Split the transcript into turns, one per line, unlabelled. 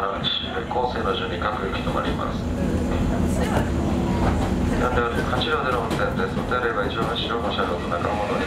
なら構成の順に各駅止まります。なんで8両での運転です。でれば一応の白の車両と中ほどに